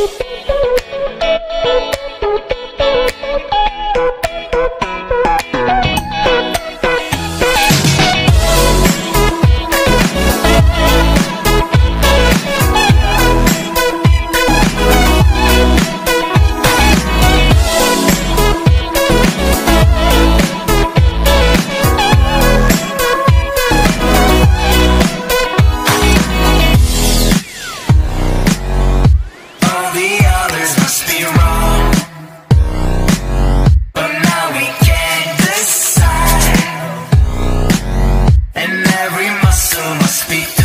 Beep. Every muscle must be